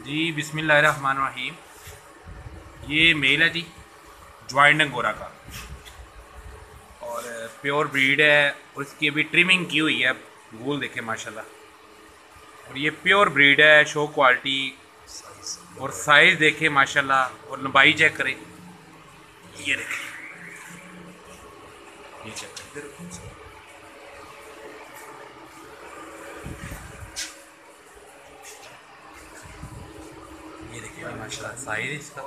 जी बिसमीम ये मेल है जी, ज्वाइंट अंगोरा का। और प्योर ब्रीड है, और इसकी अभी ट्रिमिंग की हुई है गोल देखे, माशाल्लाह। और ये प्योर ब्रीड है, शो क्वालिटी और साइज़ देखे, माशाल्लाह, और लंबाई चेक करें। ये देखें। ये चेक करें। できました。さゆりさん。